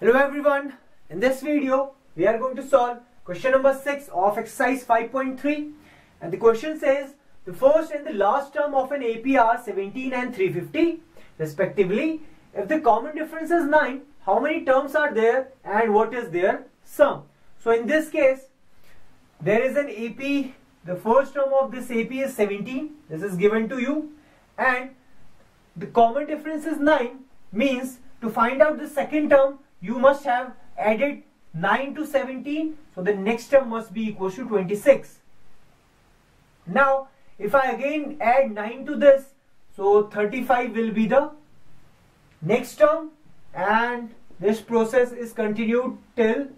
Hello everyone, in this video we are going to solve question number 6 of exercise 5.3 and the question says the first and the last term of an AP are 17 and 350 respectively. If the common difference is 9, how many terms are there and what is their sum? So in this case, there is an AP, the first term of this AP is 17, this is given to you. And the common difference is 9 means to find out the second term you must have added 9 to 17 so the next term must be equal to 26 now if I again add 9 to this so 35 will be the next term and this process is continued till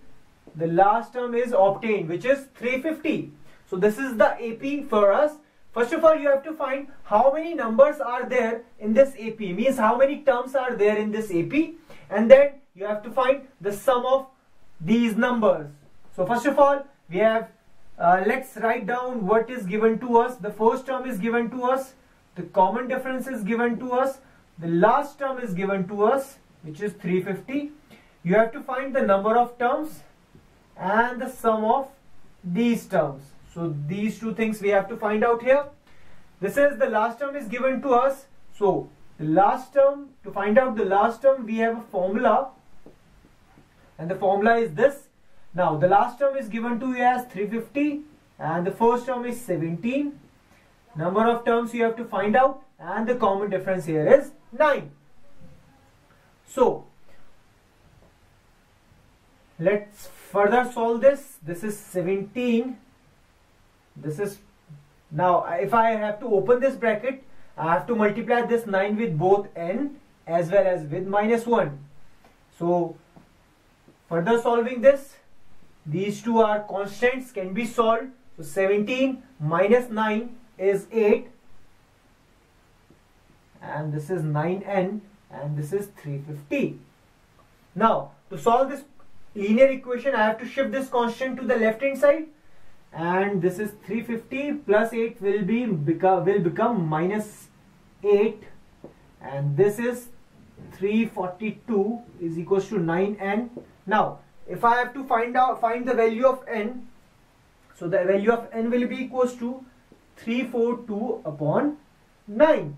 the last term is obtained which is 350 so this is the AP for us. First of all you have to find how many numbers are there in this AP means how many terms are there in this AP and then you have to find the sum of these numbers. So first of all we have uh, let's write down what is given to us. The first term is given to us. The common difference is given to us. The last term is given to us which is 350 you have to find the number of terms and the sum of these terms. So these two things we have to find out here. This is the last term is given to us. So the last term to find out the last term we have a formula. And the formula is this. Now the last term is given to you as 350 and the first term is 17 number of terms you have to find out and the common difference here is 9 so let's further solve this. This is 17 this is now if I have to open this bracket I have to multiply this 9 with both n as well as with minus 1 so further solving this these two are constants can be solved. So 17 minus 9 is 8 and this is 9n and this is 350 now to solve this linear equation I have to shift this constant to the left hand side and this is 350 plus 8 will be become will become minus 8 and this is 342 is equals to 9n now if I have to find out find the value of n so the value of n will be equals to 342 upon 9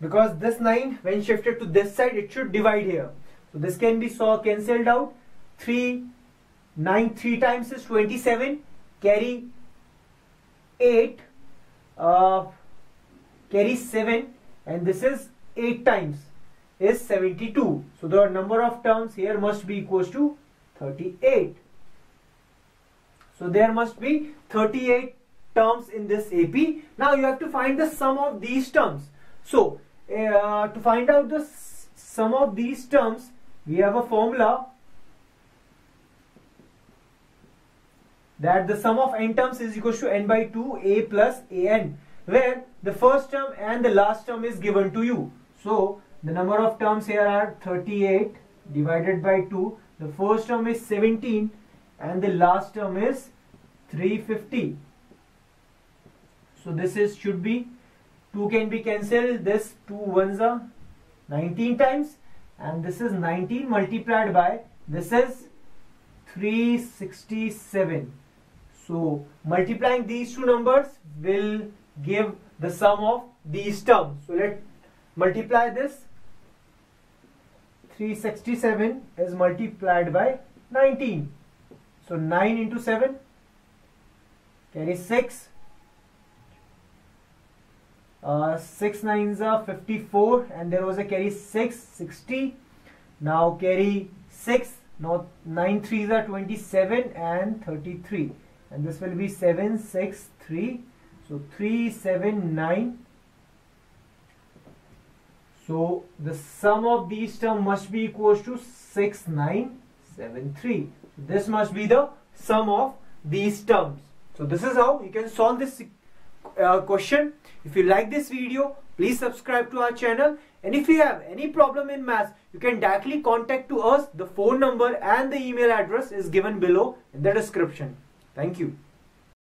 because this 9 when shifted to this side it should divide here. So this can be saw cancelled out. 3 9 3 times is 27 carry 8 uh, carry 7 and this is 8 times is 72 so the number of terms here must be equals to 38 so there must be 38 terms in this AP now you have to find the sum of these terms. So uh, to find out the sum of these terms we have a formula that the sum of n terms is equal to n by 2 a plus an where the first term and the last term is given to you. So the number of terms here are 38 divided by 2. The first term is 17 and the last term is 350. So this is should be 2 can be cancelled. This 2 ones are 19 times and this is 19 multiplied by this is 367 so multiplying these two numbers will give the sum of these terms. So let multiply this. 367 is multiplied by 19. So 9 into 7 carry 6. Uh, 6 nines are 54 and there was a carry 6 60 now carry 6 now 9 threes are 27 and 33 and this will be 763 so 379 so the sum of these terms must be equals to 6973 this must be the sum of these terms. So this is how you can solve this uh, question. If you like this video please subscribe to our channel. And if you have any problem in maths you can directly contact to us. The phone number and the email address is given below in the description Thank you.